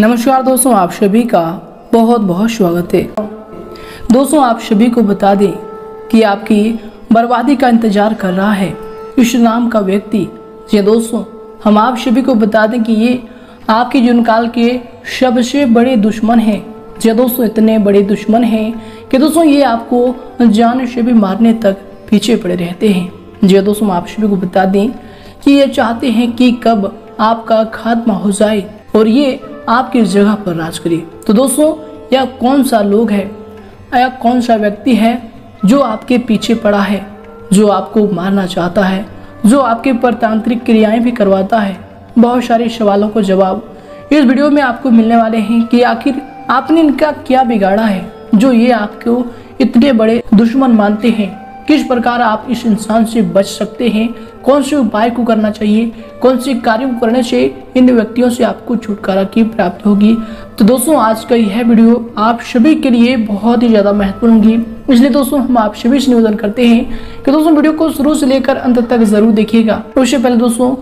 नमस्कार दोस्तों, आप सभी का बहुत बहुत स्वागत है। दोस्तों, आप सभी को बता दें कि आपकी बर्बादी का इंतज़ार कर रहा है। इस नाम का व्यक्ति, ये दोस्तों, हम आप सभी को बता दें कि ये आपके जीवन काल के सबसे बड़े दुश्मन हैं। जी दोस्तों, इतने बड़े दुश्मन हैं कि दोस्तों, ये आपको जान से भी मारने तक पीछे पड़े रहते हैं। जी दोस्तों आप सभी को बता दें कि ये चाहते हैं कि कब आपका खात्मा हो जाए और ये आपकी जगह पर राज करे तो दोस्तों, यह कौन सा लोग है? या कौन सा व्यक्ति है जो आपके पीछे पड़ा है, जो आपको मारना चाहता है, जो आपके परतांत्रिक क्रियाएँ भी करवाता है? बहुत सारे सवालों को जवाब इस वीडियो में आपको मिलने वाले हैं कि आखिर आपने इनका क्या बिगाड़ा है, जो ये आपको इतने बड़े दुश्मन मानते हैं। किस प्रकार आप इस इंसान से बच सकते हैं? कौन से उपाय को करना चाहिए? कौन से कार्य को करने से इन व्यक्तियों से आपको छुटकारा की प्राप्त होगी? तो दोस्तों, आज का यह वीडियो आप सभी के लिए बहुत ही ज़्यादा महत्वपूर्ण होगी। इसलिए दोस्तों, हम आप सभी से निवेदन करते हैं कि दोस्तों, वीडियो को शुरू से लेकर अंत तक ज़रूर देखिएगा। उससे पहले दोस्तों,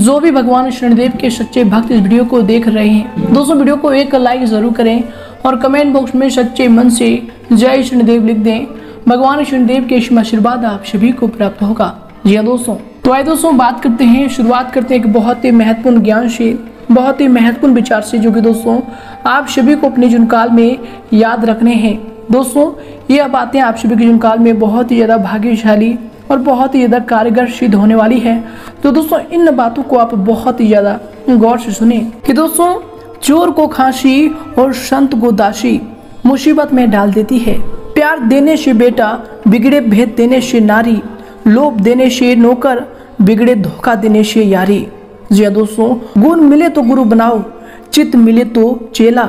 जो भी भगवान शनिदेव के सच्चे भक्त इस वीडियो को देख रहे हैं, दोस्तों, वीडियो को एक लाइक ज़रूर करें और कमेंट बॉक्स में सच्चे मन से जय शनिदेव लिख दें। भगवान शनिदेव के आशीर्वाद आप सभी को प्राप्त होगा। जी हाँ दोस्तों तो आइए दोस्तों बात करते हैं, शुरुआत करते हैं एक बहुत ही महत्वपूर्ण ज्ञान से बहुत ही महत्वपूर्ण विचार से, जो कि दोस्तों आप सभी को अपने जुनकाल में याद रखने हैं। दोस्तों, ये बातें आप सभी के जुनकाल में बहुत ही ज़्यादा भाग्यशाली और बहुत ही ज़्यादा कारगर सिद्ध होने वाली है। तो दोस्तों, इन बातों को आप बहुत ही ज़्यादा गौर से सुने कि दोस्तों, चोर को खांसी और संत को दासी मुसीबत में डाल देती है। प्यार देने से बेटा, बिगड़े भेद देने से नारी, लोभ देने से नौकर, बिगड़े धोखा देने से यारी। जी हाँ दोस्तों, गुण मिले तो गुरु बनाओ, चित्त मिले तो चेला,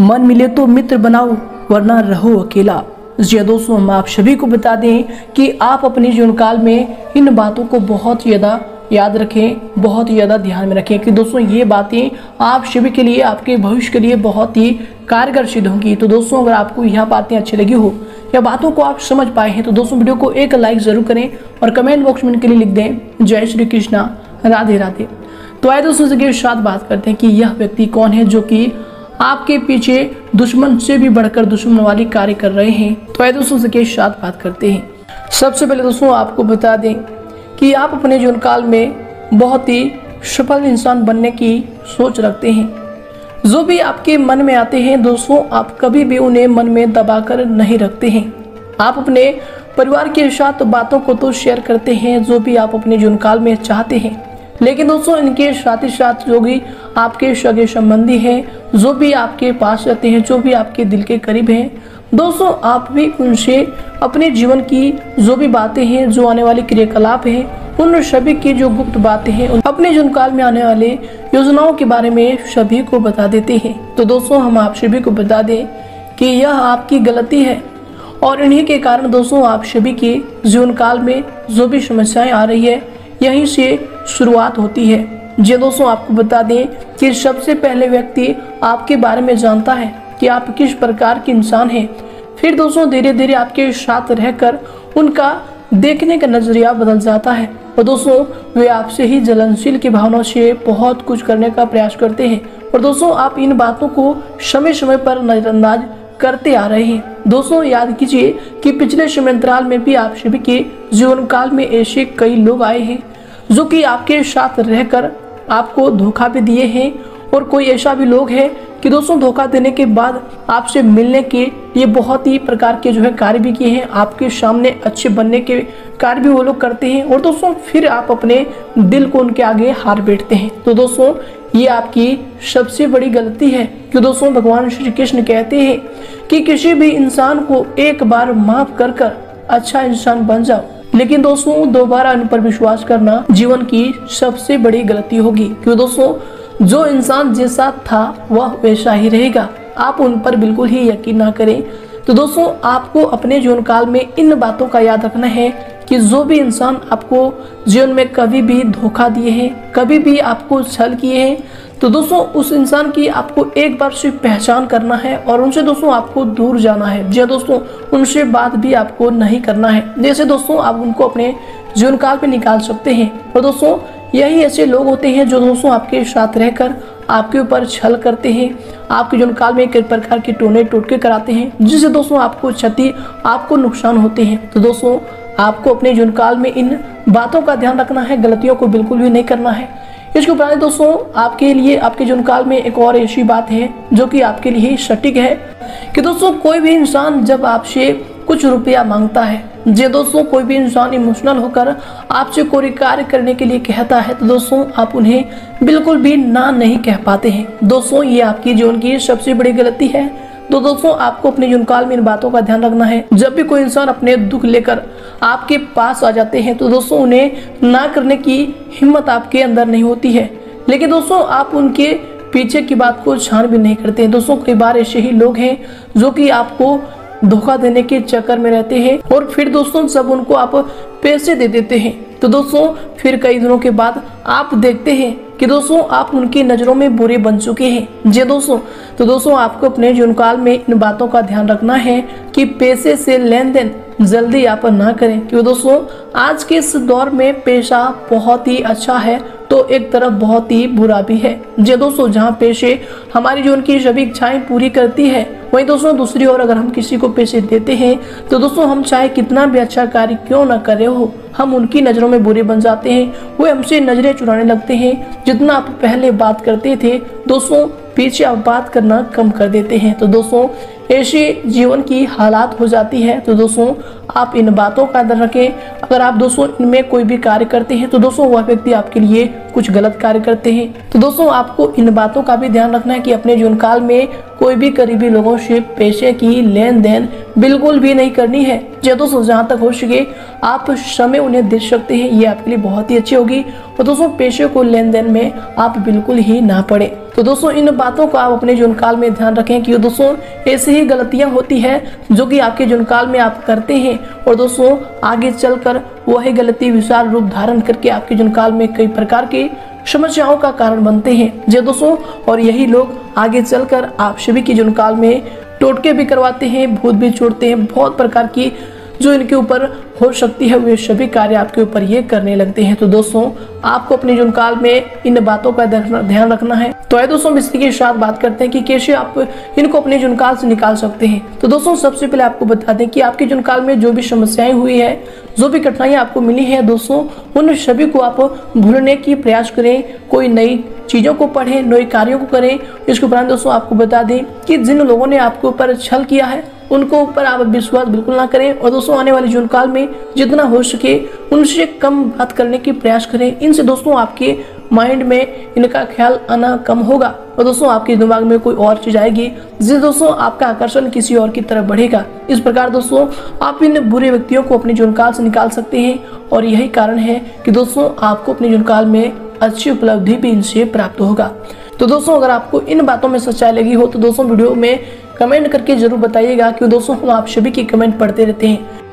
मन मिले तो मित्र बनाओ, वरना रहो अकेला। जी हाँ दोस्तों, हम आप सभी को बता दें कि आप अपने जीवन काल में इन बातों को बहुत ज़्यादा याद रखें, बहुत ही ज़्यादा ध्यान में रखें कि दोस्तों ये बातें आप सभी के लिए, आपके भविष्य के लिए बहुत ही कारगर सिद्ध होंगी। तो दोस्तों, अगर आपको यह बातें अच्छी लगी हो, या बातों को आप समझ पाए हैं तो दोस्तों वीडियो को एक लाइक ज़रूर करें और कमेंट बॉक्स में इनके लिए लिख दें, जय श्री कृष्णा, राधे राधे। तो आए दोस्तों से साथ बात करते हैं कि यह व्यक्ति कौन है जो कि आपके पीछे दुश्मन से भी बढ़कर दुश्मन वाली कार्य कर रहे हैं। तो आए दोस्तों से साथ बात करते हैं। सबसे पहले दोस्तों, आपको बता दें कि आप अपने जीवन काल में बहुत ही सफल इंसान बनने की सोच रखते हैं। जो भी आपके मन में आते हैं, दोस्तों, आप कभी भी उन्हें मन में दबाकर नहीं रखते हैं। आप अपने परिवार के साथ बातों को तो शेयर करते हैं, जो भी आप अपने जीवन काल में चाहते हैं। लेकिन दोस्तों, इनके साथ ही साथ जो भी आपके सगे संबंधी हैं, जो भी आपके पास रहते हैं, जो भी आपके दिल के करीब हैं दोस्तों, आप भी उनसे अपने जीवन की जो भी बातें हैं, जो आने वाले क्रियाकलाप हैं, उन सभी की जो गुप्त बातें हैं अपने जीवन काल में आने वाले योजनाओं के बारे में सभी को बता देते हैं। तो दोस्तों, हम आप सभी को बता दें कि यह आपकी गलती है और इन्हीं के कारण दोस्तों, आप सभी के जीवन काल में जो भी समस्याएँ आ रही है, यहीं से शुरुआत होती है। जी दोस्तों, आपको बता दें कि सबसे पहले व्यक्ति आपके बारे में जानता है। कि आप किस प्रकार के इंसान हैं। फिर दोस्तों धीरे धीरे आपके साथ रहकर उनका देखने का नज़रिया बदल जाता है। और दोस्तों, वे आपसे ही जलनशील की भावना से बहुत कुछ करने का प्रयास करते हैं। और दोस्तों, आप इन बातों को समय समय पर नजरअंदाज करते आ रहे हैं। दोस्तों, याद कीजिए कि पिछले समयंतराल में भी आप सभी के जीवन काल में ऐसे कई लोग आए हैं, जो कि आपके साथ रहकर आपको धोखा भी दिए हैं। और कोई ऐसा भी लोग है कि दोस्तों, धोखा देने के बाद आपसे मिलने के ये बहुत ही प्रकार के जो है कार्य भी किए हैं। आपके सामने अच्छे बनने के कार्य भी वो लोग करते हैं और दोस्तों, फिर आप अपने दिल को उनके आगे हार बैठते हैं। तो दोस्तों, ये आपकी सबसे बड़ी गलती है कि दोस्तों, भगवान श्री कृष्ण कहते हैं कि किसी भी इंसान को एक बार माफ़ कर कर अच्छा इंसान बन जाओ। लेकिन दोस्तों, दोबारा इन पर विश्वास करना जीवन की सबसे बड़ी गलती होगी। क्यों दोस्तों? जो इंसान जैसा था, वह वैसा ही रहेगा। आप उन पर बिल्कुल ही यकीन ना करें। तो दोस्तों, आपको अपने जीवन काल में इन बातों का याद रखना है कि जो भी इंसान आपको जीवन में कभी भी धोखा दिए हैं, कभी भी आपको छल किए हैं तो दोस्तों, उस इंसान की आपको एक बार सिर्फ़ पहचान करना है और उनसे दोस्तों आपको दूर जाना है। जी हाँ दोस्तों, उनसे बात भी आपको नहीं करना है। जैसे दोस्तों, आप उनको अपने जीवन काल में निकाल सकते हैं। और दोस्तों यही ऐसे लोग होते हैं जो दोस्तों आपके साथ रहकर, आपके ऊपर छल करते हैं। आपके जीवन काल में कई प्रकार के टोने टोटके कराते हैं, जिससे दोस्तों आपको क्षति, आपको नुकसान होते हैं। तो दोस्तों, आपको अपने जीवन काल में इन बातों का ध्यान रखना है, गलतियों को बिल्कुल भी नहीं करना है। इसके उपरांत दोस्तों, आपके लिए, आपके जीवन काल में एक और ऐसी बात है, जो कि आपके लिए सटीक है कि दोस्तों, कोई भी इंसान जब आपसे कुछ रुपया माँगता है जे दोस्तों, कोई भी इंसान इमोशनल होकर आपसे कोई कार्य करने के लिए कहता है तो दोस्तों, आप उन्हें बिल्कुल भी ना नहीं कह पाते हैं। दोस्तों, ये आपकी जीवन की सबसे बड़ी गलती है। तो दोस्तों, आपको अपने जीवन काल में इन बातों का ध्यान रखना है। जब भी कोई इंसान अपने दुख लेकर आपके पास आ जाते हैं तो दोस्तों, उन्हें ना करने की हिम्मत आपके अंदर नहीं होती है। लेकिन दोस्तों, आप उनके पीछे की बात को छान भी नहीं करते हैं। दोस्तों, कई बार ऐसे ही लोग हैं जो कि आपको धोखा देने के चक्कर में रहते हैं और फिर दोस्तों सब उनको आप पैसे दे देते हैं तो दोस्तों फिर कई दिनों के बाद आप देखते हैं कि दोस्तों आप उनकी नज़रों में बुरे बन चुके हैं। जी दोस्तों तो दोस्तों आपको अपने जीवन काल में इन बातों का ध्यान रखना है कि पैसे से लेन देन जल्दी आप ना करें क्यों दोस्तों आज के इस दौर में पेशा बहुत ही अच्छा है तो एक तरफ़ बहुत ही बुरा भी है। जी दोस्तों, जहाँ पेशे हमारी जो उनकी सभी इच्छाएँ पूरी करती है वही दोस्तों, दूसरी ओर अगर हम किसी को पैसे देते हैं तो दोस्तों, हम चाहे कितना भी अच्छा कार्य क्यों ना करे हो हम उनकी नज़रों में बुरे बन जाते हैं। वो हमसे नज़रें चुराने लगते हैं। जितना आप पहले बात करते थे, दोस्तों पीछे आप बात करना कम कर देते हैं। तो दोस्तों, ऐसे जीवन की हालात हो जाती है। तो दोस्तों, आप इन बातों का अंदर रखें। अगर आप दोस्तों इनमें कोई भी कार्य करते हैं तो दोस्तों, वह व्यक्ति आपके लिए कुछ गलत कार्य करते हैं। तो दोस्तों, आपको इन बातों का भी ध्यान रखना है कि अपने जीवन काल में कोई भी करीबी लोगों से पैसे की लेन देन बिल्कुल भी नहीं करनी है। जो दोस्तों जहाँ तक हो सके, आप समय उन्हें दे सकते हैं, ये आपके लिए बहुत ही अच्छी होगी। और दोस्तों, पेशे को लेन देन में आप बिल्कुल ही ना पड़े। तो दोस्तों, इन बातों को आप अपने जीवन काल में ध्यान रखें कि दोस्तों, ऐसी ही गलतियाँ होती है जो कि आपके जीवन काल में आप करते हैं। और दोस्तों, आगे चलकर वही गलती, विशाल रूप धारण करके आपके जीवन काल में कई प्रकार के समस्याओं का कारण बनते हैं। जी दोस्तों, और यही लोग आगे चलकर आप सभी के जीवन काल में टोटके भी करवाते हैं भूत भी छोड़ते हैं बहुत प्रकार की जो इनके ऊपर हो सकती है, वे सभी कार्य आपके ऊपर ये करने लगते हैं। तो दोस्तों, आपको अपने जीवन काल में इन बातों का ध्यान रखना है। तो है दोस्तों इसी के साथ बात करते हैं कि कैसे आप इनको अपने जीवन काल से निकाल सकते हैं। तो दोस्तों, सबसे पहले आपको बता दें कि आपके जीवन काल में जो भी समस्याएँ हुई है, जो भी कठिनाइयाँ आपको मिली है, दोस्तों, उन सभी को आप भूलने की प्रयास करें। कोई नई चीज़ों को पढ़ें नए कार्यों को करें। इसके उपरांत दोस्तों, आपको बता दें कि जिन लोगों ने आपके ऊपर छल किया है उनको ऊपर आप विश्वास बिल्कुल ना करें और दोस्तों, आने वाले जीवन काल में जितना हो सके उनसे कम बात करने की प्रयास करें। इनसे दोस्तों, आपके माइंड में इनका ख्याल आना कम होगा और दोस्तों, आपके दिमाग में कोई और चीज़ आएगी जिससे दोस्तों, आपका आकर्षण किसी और की तरफ़ बढ़ेगा। इस प्रकार दोस्तों, आप इन बुरे व्यक्तियों को अपने जीवन काल से निकाल सकते हैं और यही कारण है कि दोस्तों, आपको अपने जीवन काल में अच्छी उपलब्धि भी इनसे प्राप्त होगा। तो दोस्तों, अगर आपको इन बातों में सच्चाई लगी हो तो दोस्तों, वीडियो में कमेंट करके ज़रूर बताइएगा कि दोस्तों हम आप सभी की कमेंट पढ़ते रहते हैं।